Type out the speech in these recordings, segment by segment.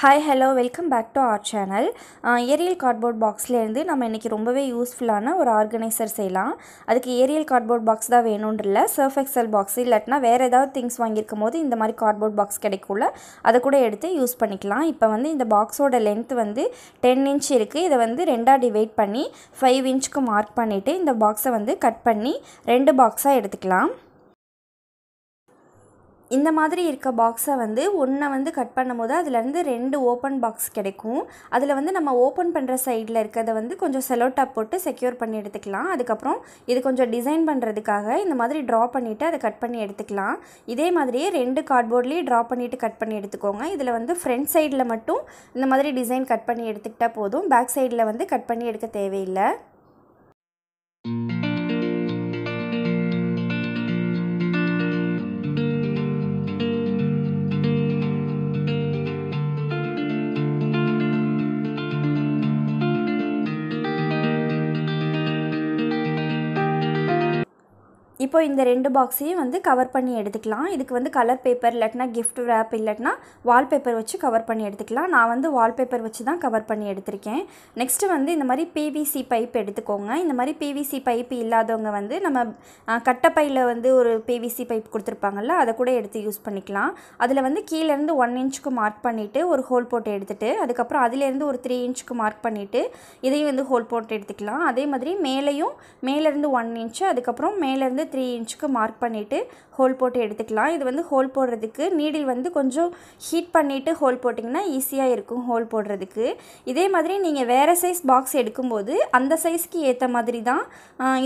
Hi hello welcome back to our channel Ariel cardboard பாக்ஸ்லேருந்து நம்ம இன்றைக்கி ரொம்பவே யூஸ்ஃபுல்லான ஒரு ஆர்கனைசர் செய்யலாம். அதுக்கு ஏரியல் கார்ட்போர்ட் பாக்ஸ் தான் வேணுன்றல சர்ஃப் எக்ஸல் பாக்ஸ் இல்லாட்டினா வேறு ஏதாவது திங்ஸ் வாங்கியிருக்கும் போது இந்த மாதிரி கார்ட்போர்ட் பாக்ஸ் கிடைக்கும்ல அதை கூட எடுத்து யூஸ் பண்ணிக்கலாம். இப்போ வந்து இந்த பாக்ஸோட லென்த் வந்து டென் இன்ச் இருக்குது இதை வந்து ரெண்டாக டிவைட் பண்ணி ஃபைவ் இன்ச்சுக்கு மார்க் பண்ணிவிட்டு இந்த பாக்ஸை வந்து கட் பண்ணி ரெண்டு பாக்ஸாக எடுத்துக்கலாம். இந்த மாதிரி இருக்க பாக்ஸை வந்து ஒன்றை வந்து கட் பண்ணும்போது அதுலேருந்து ரெண்டு ஓப்பன் பாக்ஸ் கிடைக்கும். அதில் வந்து நம்ம ஓப்பன் பண்ணுற சைடில் இருக்கிறத வந்து கொஞ்சம் செலோட்டாப் போட்டு செக்யூர் பண்ணி எடுத்துக்கலாம். அதுக்கப்புறம் இது கொஞ்சம் டிசைன் பண்ணுறதுக்காக இந்த மாதிரி ட்ரா பண்ணிவிட்டு அதை கட் பண்ணி எடுத்துக்கலாம். இதே மாதிரியே ரெண்டு கார்ட்போர்ட்லேயும் ட்ரா பண்ணிவிட்டு கட் பண்ணி எடுத்துக்கோங்க. இதில் வந்து ஃப்ரண்ட் சைடில் மட்டும் இந்த மாதிரி டிசைன் கட் பண்ணி எடுத்துக்கிட்டால் போதும். பேக் சைடில் வந்து கட் பண்ணி எடுக்க தேவையில்லை. இப்போ இந்த ரெண்டு பாக்ஸையும் வந்து கவர் பண்ணி எடுத்துக்கலாம். இதுக்கு வந்து கலர் பேப்பர் இல்லாட்டினா கிஃப்ட் ரேப் இல்லாட்டினா வால்பேப்பர் வச்சு கவர் பண்ணி எடுத்துக்கலாம். நான் வந்து வால்பேப்பர் வச்சு தான் கவர் பண்ணி எடுத்திருக்கேன். நெக்ஸ்ட்டு வந்து இந்த மாதிரி பிவிசி பைப் எடுத்துக்கோங்க. இந்த மாதிரி பிவிசி பைப் இல்லாதவங்க வந்து நம்ம கட்டப்பையில் வந்து ஒரு பிவிசி பைப் கொடுத்துருப்பாங்கல்ல அதை கூட எடுத்து யூஸ் பண்ணிக்கலாம். அதில் வந்து கீழேருந்து ஒன் இன்ச்சுக்கு மார்க் பண்ணிவிட்டு ஒரு ஹோல் போட்டு எடுத்துகிட்டு அதுக்கப்புறம் அதுலேருந்து ஒரு த்ரீ இன்ச்சுக்கு மார்க் பண்ணிவிட்டு இதையும் வந்து ஹோல் போட்டு எடுத்துக்கலாம். அதே மாதிரி மேலேயும் மேலேருந்து ஒன் இன்ச்சு அதுக்கப்புறம் மேலேருந்து த்ரீ இன்ச்சுக்கு மார்க் பண்ணிவிட்டு ஹோல் போட்டு எடுத்துக்கலாம். இது வந்து ஹோல் போடுறதுக்கு நீடில் வந்து கொஞ்சம் ஹீட் பண்ணிவிட்டு ஹோல் போட்டிங்கன்னா ஈஸியாக இருக்கும் ஹோல் போடுறதுக்கு. இதே மாதிரி நீங்கள் வேறு சைஸ் பாக்ஸ் எடுக்கும்போது அந்த சைஸ்க்கு ஏற்ற மாதிரி தான்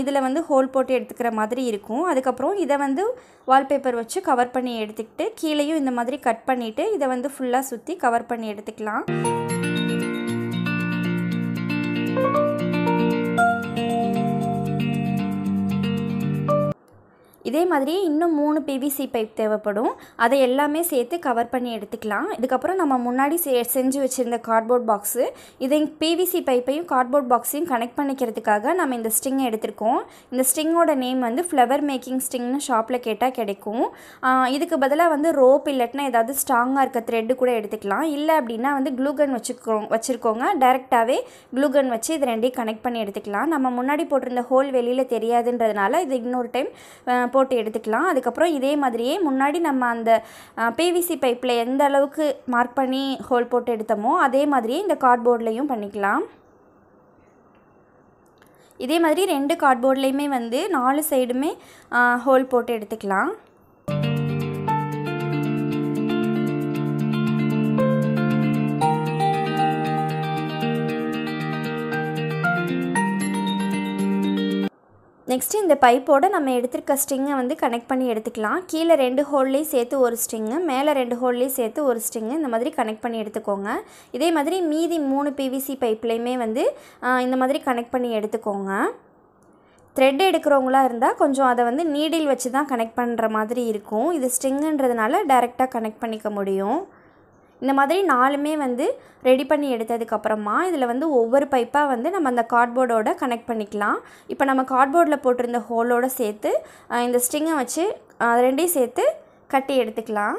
இதில் வந்து ஹோல் போட்டு எடுத்துக்கிற மாதிரி இருக்கும். அதுக்கப்புறம் இதை வந்து வால்பேப்பர் வச்சு கவர் பண்ணி எடுத்துக்கிட்டு கீழேயும் இந்த மாதிரி கட் பண்ணிவிட்டு இதை வந்து ஃபுல்லாக சுற்றி கவர் பண்ணி எடுத்துக்கலாம். இதே மாதிரி இன்னும் மூணு பிவிசி பைப் தேவைப்படும். அதை எல்லாமே சேர்த்து கவர் பண்ணி எடுத்துக்கலாம். இதுக்கப்புறம் நம்ம முன்னாடி செ செஞ்சு வச்சுருந்த கார்ட்போர்ட் பாக்ஸு இதை பிவிசி பைப்பையும் கார்ட்போர்ட் பாக்ஸையும் கனெக்ட் பண்ணிக்கிறதுக்காக நம்ம இந்த ஸ்ட்ரிங்கை எடுத்திருக்கோம். இந்த ஸ்ட்ரிங்கோட நேம் வந்து ஃப்ளவர் மேக்கிங் ஸ்ட்ரிங்னு ஷாப்பில் கேட்டால் கிடைக்கும். இதுக்கு பதிலாக வந்து ரோப் இல்லட்னா ஏதாவது ஸ்ட்ராங்காக இருக்க த்ரெட்டு கூட எடுத்துக்கலாம். இல்லை அப்படின்னா வந்து க்ளூகன் வச்சுக்கோ வச்சுருக்கோங்க. டேரெக்டாகவே க்ளூகன் வச்சு இது ரெண்டையும் கனெக்ட் பண்ணி எடுத்துக்கலாம். நம்ம முன்னாடி போட்டிருந்த ஹோல் வெளியில் தெரியாதுன்றதுனால இது இன்னொரு டைம் போட்டு எடுத்துக்கலாம். அதுக்கப்புறம் இதே மாதிரியே முன்னாடி நம்ம அந்த பிவிசி பைப்பில் எந்த அளவுக்கு மார்க் பண்ணி ஹோல் போட்டு எடுத்தோமோ அதே மாதிரியே இந்த கார்ட்போர்ட்லேயும் பண்ணிக்கலாம். இதே மாதிரி ரெண்டு கார்ட்போர்ட்லேயுமே வந்து நாலு சைடுமே ஹோல் போட்டு எடுத்துக்கலாம். நெக்ஸ்ட்டு இந்த பைப்போடு நம்ம எடுத்திருக்க ஸ்ட்ரிங்கை வந்து கனெக்ட் பண்ணி எடுத்துக்கலாம். கீழே ரெண்டு ஹோல்லையும் சேர்த்து ஒரு ஸ்ட்ரிங்கு மேலே ரெண்டு ஹோல்லையும் சேர்த்து ஒரு ஸ்ட்ரிங்கு இந்த மாதிரி கனெக்ட் பண்ணி எடுத்துக்கோங்க. இதே மாதிரி மீதி மூணு பிவிசி பைப்லேயுமே வந்து இந்த மாதிரி கனெக்ட் பண்ணி எடுத்துக்கோங்க. த்ரெட் எடுக்கிறவங்களா இருந்தால் கொஞ்சம் அதை வந்து நீடில் வச்சு தான் கனெக்ட் பண்ணுற மாதிரி இருக்கும். இது ஸ்ட்ரிங்குன்றதுனால டேரெக்டாக கனெக்ட் பண்ணிக்க முடியும். இந்த மாதிரி நாலுமே வந்து ரெடி பண்ணி எடுத்ததுக்கப்புறமா இதில் வந்து ஒவ்வொரு பைப்பாக வந்து நம்ம அந்த கார்ட்போர்டோட கனெக்ட் பண்ணிக்கலாம். இப்போ நம்ம கார்ட்போர்டில் போட்டிருந்த ஹோலோடு சேர்த்து இந்த ஸ்ட்ரிங்கை வச்சு ரெண்டையும் சேர்த்து கட்டி எடுத்துக்கலாம்.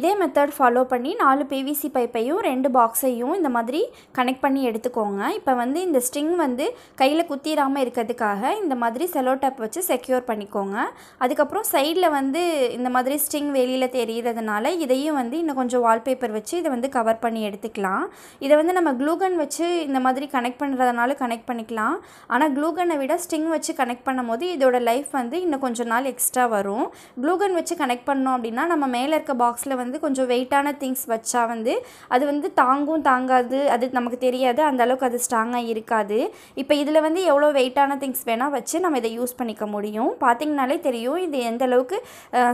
இதே மெத்தட் ஃபாலோ பண்ணி நாலு பிவிசி பைப்பையும் ரெண்டு பாக்ஸையும் இந்த மாதிரி கனெக்ட் பண்ணி எடுத்துக்கோங்க. இப்போ வந்து இந்த ஸ்ட்ரிங் வந்து கையில் குத்திராமல் இருக்கிறதுக்காக இந்த மாதிரி செலோ டேப் வச்சு செக்யூர் பண்ணிக்கோங்க. அதுக்கப்புறம் சைடில் வந்து இந்த மாதிரி ஸ்ட்ரிங் வெளியில் தெரிகிறதுனால இதையும் வந்து இன்னும் கொஞ்சம் வால்பேப்பர் வச்சு இதை வந்து கவர் பண்ணி எடுத்துக்கலாம். இதை வந்து நம்ம க்ளூகன் வச்சு இந்த மாதிரி கனெக்ட் பண்ணுறதுனால கனெக்ட் பண்ணிக்கலாம். ஆனால் க்ளூகனை விட ஸ்ட்ரிங் வச்சு கனெக்ட் பண்ணும்போது இதோட லைஃப் வந்து இன்னும் கொஞ்சம் நாள் எக்ஸ்ட்ரா வரும். க்ளூகன் வச்சு கனெக்ட் பண்ணோம் அப்படின்னா நம்ம மேலே இருக்க பாக்ஸில் வந்து வந்து கொஞ்சம் வெயிட்டான திங்ஸ் வச்சா வந்து அது வந்து தாங்கும் தாங்காது. அது நமக்கு தெரியாது. அந்த அளவுக்கு அது ஸ்ட்ராங்காக இருக்காது. இப்போ இதில் வந்து எவ்வளோ வெயிட்டான திங்ஸ் வேணால் வச்சு நம்ம இதை யூஸ் பண்ணிக்க முடியும். பார்த்திங்கனாலே தெரியும் இது எந்த அளவுக்கு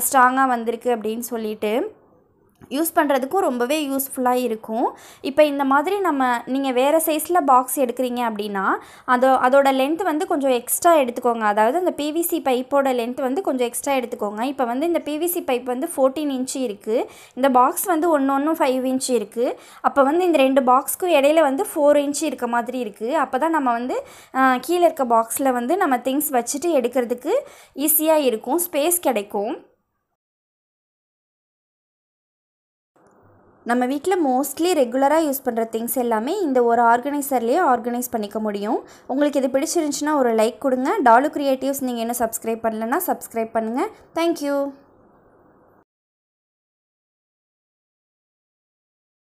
ஸ்ட்ராங்காக வந்திருக்கு அப்படின்னு சொல்லிட்டு. யூஸ் பண்ணுறதுக்கும் ரொம்பவே யூஸ்ஃபுல்லாக இருக்கும். இப்போ இந்த மாதிரி நம்ம நீங்கள் வேறு சைஸில் பாக்ஸ் எடுக்கிறீங்க அப்படின்னா அதோ அதோட லென்த் வந்து கொஞ்சம் எக்ஸ்ட்ரா எடுத்துக்கோங்க. அதாவது அந்த பிவிசி பைப்போட லென்த் வந்து கொஞ்சம் எக்ஸ்ட்ரா எடுத்துக்கோங்க. இப்போ வந்து இந்த பிவிசி பைப் வந்து ஃபோர்டீன் இன்ச்சு இருக்குது இந்த பாக்ஸ் வந்து ஒன்று ஒன்று ஃபைவ் இன்ச்சு இருக்குது அப்போ வந்து இந்த ரெண்டு பாக்ஸ்க்கும் இடையில வந்து ஃபோர் இன்ச்சு இருக்க மாதிரி இருக்குது அப்போ தான் நம்ம வந்து கீழே இருக்க பாக்ஸில் வந்து நம்ம திங்ஸ் வச்சுட்டு எடுக்கிறதுக்கு ஈஸியாக இருக்கும். ஸ்பேஸ் கிடைக்கும். நம்ம வீட்டில் மோஸ்ட்லி ரெகுலராக யூஸ் பண்ணுற திங்ஸ் எல்லாமே இந்த ஒரு ஆர்கனைசர்லேயே ஆர்கனைஸ் பண்ணிக்க முடியும். உங்களுக்கு இது பிடிச்சிருந்துச்சுன்னா ஒரு லைக் கொடுங்க. டாலு க்ரியேட்டிவ்ஸ் நீங்கள் இன்னும் சப்ஸ்கிரைப் பண்ணலன்னா சப்ஸ்கிரைப் பண்ணுங்கள் தேங்க்யூ